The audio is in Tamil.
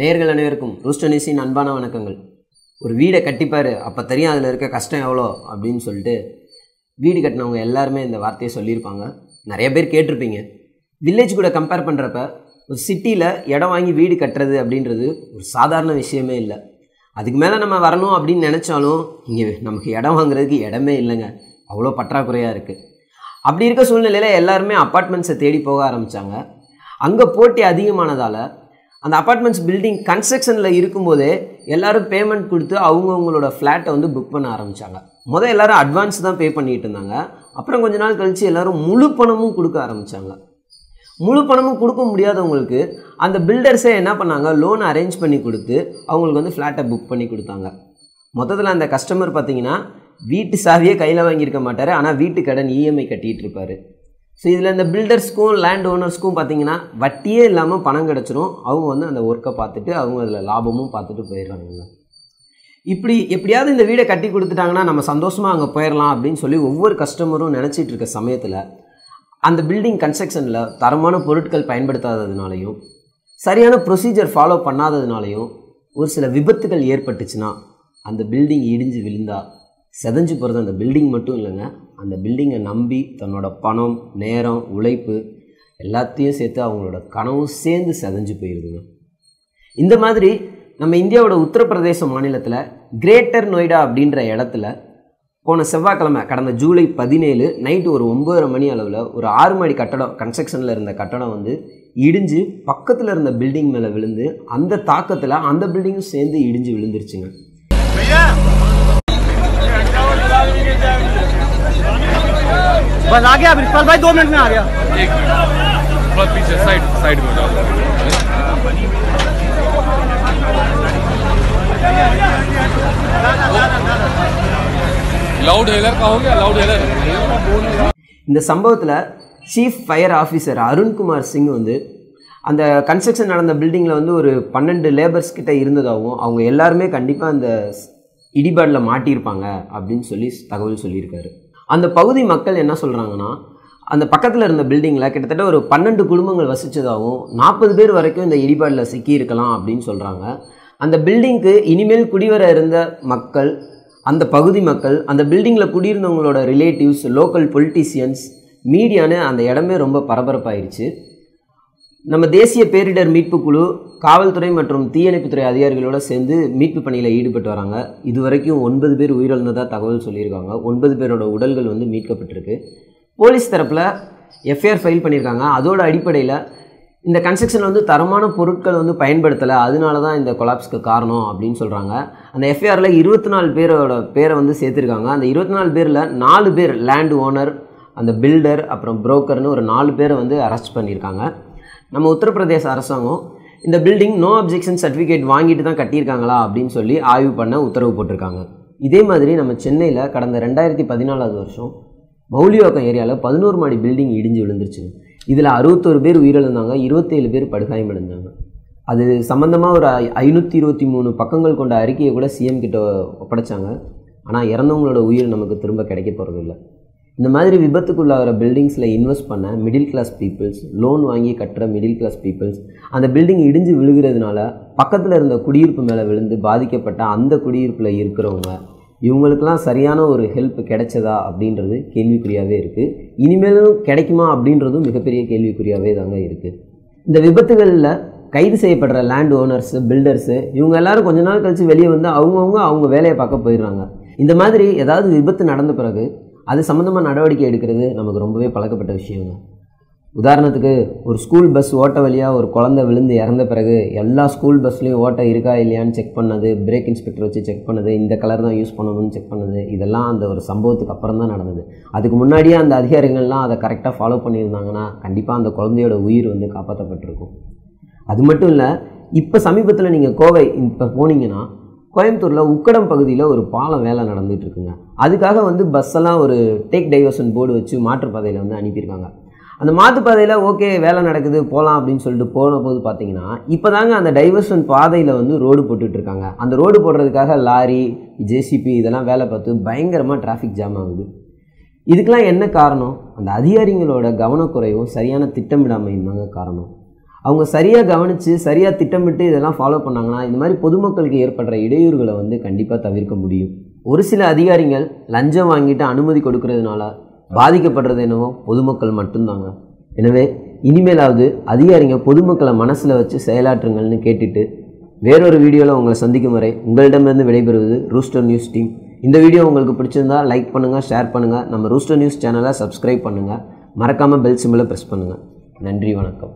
நேர்கள் அனைவருக்கும் ரூஸ்டனிஸின் அன்பான வணக்கங்கள். ஒரு வீடை கட்டிப்பார் அப்போ தெரியும் அதில் இருக்க கஷ்டம் எவ்வளோ அப்படின்னு சொல்லிட்டு வீடு கட்டினவங்க எல்லாருமே இந்த வார்த்தையை சொல்லியிருப்பாங்க. நிறைய பேர் கேட்டிருப்பீங்க. வில்லேஜ் கூட கம்பேர் பண்ணுறப்ப ஒரு சிட்டியில் இடம் வாங்கி வீடு கட்டுறது அப்படின்றது ஒரு சாதாரண விஷயமே இல்லை. அதுக்கு மேலே நம்ம வரணும் அப்படின்னு நினச்சாலும் இங்கே நமக்கு இடம் வாங்குறதுக்கு இடமே இல்லைங்க. அவ்வளோ பற்றாக்குறையாக இருக்குது அப்படி இருக்க சூழ்நிலையில் எல்லாருமே அப்பார்ட்மெண்ட்ஸை தேடி போக ஆரம்பித்தாங்க அங்கே போட்டி அதிகமானதால் அந்த அப்பார்ட்மெண்ட்ஸ் பில்டிங் கன்ஸ்ட்ரக்ஷனில் இருக்கும்போதே எல்லாரும் பேமெண்ட் கொடுத்து அவங்கவுங்களோட ஃப்ளாட்டை வந்து புக் பண்ண ஆரம்பித்தாங்க முதல் எல்லோரும் அட்வான்ஸ் தான் பே பண்ணிட்டு இருந்தாங்க. அப்புறம் கொஞ்ச நாள் கழித்து எல்லோரும் முழு பணமும் கொடுக்க ஆரம்பித்தாங்க முழு பணமும் கொடுக்க முடியாதவங்களுக்கு அந்த பில்டர்ஸே என்ன பண்ணாங்க? லோன் அரேஞ்ச் பண்ணி கொடுத்து அவங்களுக்கு வந்து ஃப்ளாட்டை புக் பண்ணி கொடுத்தாங்க. மொத்தத்தில் அந்த கஸ்டமர் பார்த்தீங்கன்னா வீட்டு சாவியே கையில் வாங்கியிருக்க மாட்டார். ஆனால் வீட்டு கடன் இஎம்ஐ கட்டிகிட்டு இருப்பார். ஸோ இதில் இந்த பில்டர்ஸ்க்கும் லேண்ட் ஓனர்ஸ்க்கும் பார்த்தீங்கன்னா வட்டியே இல்லாமல் பணம் கிடச்சிரும். அவங்க வந்து அந்த ஒர்க்கை பார்த்துட்டு அவங்க அதில் லாபமும் பார்த்துட்டு போயிடுறாங்க இப்படி எப்படியாவது இந்த வீடை கட்டி கொடுத்துட்டாங்கன்னா நம்ம சந்தோஷமாக அங்கே போயிடலாம் அப்படின்னு சொல்லி ஒவ்வொரு கஸ்டமரும் நினச்சிட்டு இருக்க சமயத்தில் அந்த பில்டிங் கன்ஸ்ட்ரக்ஷனில் தரமான பொருட்கள் பயன்படுத்தாததுனாலையும் சரியான ப்ரொசீஜர் ஃபாலோ பண்ணாததுனாலையும் ஒரு சில விபத்துகள் ஏற்பட்டுச்சுன்னா அந்த பில்டிங் இடிஞ்சு விழுந்தா செதஞ்சு போகிறது அந்த பில்டிங் மட்டும் இல்லைங்க. அந்த பில்டிங்கை நம்பி தன்னோட பணம் நேரம் உழைப்பு எல்லாத்தையும் சேர்த்து அவங்களோட கனவும் சேர்ந்து செதஞ்சு போயிடுதுங்க இந்த மாதிரி நம்ம இந்தியாவோட உத்தரப்பிரதேச மாநிலத்தில் கிரேட்டர் நொய்டா அப்படின்ற இடத்துல போன செவ்வாய்க்கிழமை கடந்த ஜூலை பதினேழு நைட்டு ஒரு ஒம்பதரை மணி அளவில் ஒரு ஆறு மாடி கட்டடம் கன்ஸ்ட்ரக்ஷனில் இருந்த கட்டடம் வந்து இடிஞ்சு பக்கத்தில் இருந்த பில்டிங் மேலே விழுந்து அந்த தாக்கத்தில் அந்த பில்டிங்கும் சேர்ந்து இடிஞ்சு விழுந்துருச்சுங்க. बस आ गया प्रिंसिपल भाई दो मिनट में आ गया एक मिनट थोड़ा पीछे साइड साइड में हो जाओ लाउड हेलर का हो गया लाउड हेलर இந்த சம்பவத்தில் chief fire officer Arunkumar Singh வந்து அந்த கன்ஸ்ட்ரக்ஷன் நடந்த பில்டிங்கில் வந்து ஒரு பன்னெண்டு லேபர்ஸ் கிட்ட இருந்ததாகவும் அவங்க எல்லாருமே கண்டிப்பாக அந்த இடிபாடில் மாட்டியிருப்பாங்க அப்படின்னு சொல்லி தகவல் சொல்லியிருக்காரு அந்த பகுதி மக்கள் என்ன சொல்கிறாங்கன்னா அந்த பக்கத்தில் இருந்த பில்டிங்கில் கிட்டத்தட்ட ஒரு பன்னெண்டு குடும்பங்கள் வசித்ததாகவும் நாற்பது பேர் வரைக்கும் இந்த இடிபாடில் சிக்கியிருக்கலாம் அப்படின்னு சொல்கிறாங்க அந்த பில்டிங்க்கு இனிமேல் குடிவர இருந்த மக்கள் அந்த பகுதி மக்கள் அந்த பில்டிங்கில் குடியிருந்தவங்களோட ரிலேட்டிவ்ஸ் லோக்கல் பொலிட்டீசியன்ஸ் மீடியான்னு அந்த இடமே ரொம்ப பரபரப்பாயிடுச்சு நம்ம தேசிய பேரிடர் மீட்பு குழு காவல்துறை மற்றும் தீயணைப்புத்துறை அதிகாரிகளோட சேர்ந்து மீட்பு பணியில் ஈடுபட்டு வராங்க. இதுவரைக்கும் ஒன்பது பேர் உயிரிழந்ததாக தகவல் சொல்லியிருக்காங்க. ஒன்பது பேரோட உடல்கள் வந்து மீட்கப்பட்டிருக்கு. போலீஸ் தரப்பில் எஃப்ஐஆர் ஃபைல் பண்ணியிருக்காங்க. அதோட அடிப்படையில் இந்த கன்ஸ்ட்ரக்ஷனில் வந்து தரமான பொருட்கள் வந்து பயன்படுத்தலை. அதனால தான் இந்த கொலாப்ஸ்க்கு காரணம் அப்படின்னு சொல்கிறாங்க அந்த எஃப்ஐஆரில் இருபத்தி நாலு பேரோட பேரை வந்து சேர்த்துருக்காங்க. அந்த இருபத்தி நாலு பேரில் நாலு பேர் லேண்ட் ஓனர் அந்த பில்டர் அப்புறம் புரோக்கர்னு ஒரு நாலு பேரை வந்து அரெஸ்ட் பண்ணியிருக்காங்க. நம்ம உத்தரப்பிரதேச அரசாங்கம் இந்த பில்டிங் நோ அப்ஜெக்ஷன் சர்டிஃபிகேட் வாங்கிட்டு தான் கட்டியிருக்காங்களா அப்படின்னு சொல்லி ஆய்வு பண்ண உத்தரவு போட்டிருக்காங்க. இதே மாதிரி நம்ம சென்னையில் கடந்த ரெண்டாயிரத்தி பதினாலாவது வருஷம் மௌலிவாக்கம் ஏரியாவில் பதினோரு மாடி பில்டிங் இடிஞ்சு விழுந்துருச்சு. இதில் அறுபத்தோரு பேர் உயிரிழந்தாங்க இருபத்தேழு பேர் படுகாயமடைஞ்சாங்க அது சம்மந்தமாக ஒரு ஐ- ஐநூற்றி இருபத்தி மூணு பக்கங்கள் கொண்ட அறிக்கையை கூட சிஎம் கிட்ட ஒப்படைச்சாங்க. ஆனால் இறந்தவங்களோட உயிர் நமக்கு திரும்ப கிடைக்க இல்லை இந்த மாதிரி விபத்துக்குள்ளாகிற பில்டிங்ஸில் இன்வெஸ்ட் பண்ண மிடில் கிளாஸ் பீப்புள்ஸ் லோன் வாங்கி கட்டுற மிடில் கிளாஸ் பீப்புள்ஸ் அந்த பில்டிங் இடிஞ்சு விழுகிறதுனால பக்கத்தில் இருந்த குடியிருப்பு மேலே விழுந்து பாதிக்கப்பட்ட அந்த குடியிருப்பில் இருக்கிறவங்க இவங்களுக்கெல்லாம் சரியான ஒரு ஹெல்ப் கிடைச்சதா அப்படின்றது கேள்விக்குறியாகவே இருக்குது இனிமேலும் கிடைக்குமா அப்படின்றதும் மிகப்பெரிய கேள்விக்குறியாகவே தாங்க இருக்குது இந்த விபத்துகளில் கைது செய்யப்படுற லேண்ட் ஓனர்ஸு பில்டர்ஸு இவங்க எல்லாரும் கொஞ்ச நாள் கழித்து வெளியே வந்து அவங்கவுங்க அவங்க வேலையை பார்க்க போயிடுறாங்க. இந்த மாதிரி ஏதாவது விபத்து நடந்த பிறகு அது சம்மந்தமாக நடவடிக்கை எடுக்கிறது நமக்கு ரொம்பவே பழக்கப்பட்ட விஷயங்க. உதாரணத்துக்கு ஒரு ஸ்கூல் பஸ் ஓட்ட வழியாக ஒரு குழந்தை விழுந்து இறந்த பிறகு எல்லா ஸ்கூல் பஸ்லேயும் ஓட்ட இருக்கா இல்லையான்னு செக் பண்ணது பிரேக் இன்ஸ்பெக்டர் வச்சு செக் பண்ணது இந்த கலர் தான் யூஸ் பண்ணணும்னு செக் பண்ணது இதெல்லாம் அந்த ஒரு சம்பவத்துக்கு அப்புறம் தான் நடந்தது. அதுக்கு முன்னாடியே அந்த அதிகாரிகள்லாம் அதை கரெக்டாக ஃபாலோ பண்ணியிருந்தாங்கன்னா கண்டிப்பாக அந்த குழந்தையோட உயிர் வந்து காப்பாற்றப்பட்டிருக்கும் அது மட்டும் இல்லை இப்போ சமீபத்தில் நீங்கள் கோவை இப்போ போனீங்கன்னா கோயம்புத்தூரில் உக்கடம் பகுதியில் ஒரு பாலம் வேலை நடந்துகிட்ருக்குங்க அதுக்காக வந்து பஸ்ஸெல்லாம் ஒரு டேக் டைவர்ஷன் போர்டு வச்சு மாற்றுப்பாதையில் வந்து அனுப்பியிருக்காங்க. அந்த மாற்றுப்பாதையில் ஓகே வேலை நடக்குது போகலாம் அப்படின்னு சொல்லிட்டு போன போது பார்த்தீங்கன்னா இப்போ தாங்க அந்த டைவர்ஷன் பாதையில் வந்து ரோடு போட்டுட்ருக்காங்க அந்த ரோடு போடுறதுக்காக லாரி ஜேசிபி இதெல்லாம் வேலை பார்த்து பயங்கரமாக டிராஃபிக் ஜாம் ஆகுது. இதுக்கெலாம் என்ன காரணம்? அந்த அதிகாரிகளோட கவனக்குறைவும் சரியான திட்டமிடாமையும் தாங்க காரணம். அவங்க சரியாக கவனித்து சரியாக திட்டமிட்டு இதெல்லாம் ஃபாலோ பண்ணாங்கன்னா இந்த மாதிரி பொதுமக்களுக்கு ஏற்படுற இடையூறுகளை வந்து கண்டிப்பாக தவிர்க்க முடியும். ஒரு சில அதிகாரிகள் லஞ்சம் வாங்கிட்டு அனுமதி கொடுக்கறதுனால பாதிக்கப்படுறது என்னவோ பொதுமக்கள் மட்டும்தாங்க. எனவே இனிமேலாவது அதிகாரிங்க பொதுமக்களை மனசில் வச்சு செயலாற்றுங்கள்னு கேட்டுட்டு வேறொரு வீடியோவில் உங்களை சந்திக்கும் வரை உங்களிடமிருந்து விடைபெறுவது ரூஸ்டர் நியூஸ் டீம் இந்த வீடியோ உங்களுக்கு பிடிச்சிருந்தா லைக் பண்ணுங்கள் ஷேர் பண்ணுங்கள் நம்ம ரூஸ்டர் நியூஸ் சேனலை சப்ஸ்கிரைப் பண்ணுங்கள் மறக்காமல் பெல் சிம்பிளை ப்ரெஸ் பண்ணுங்கள் நன்றி வணக்கம்.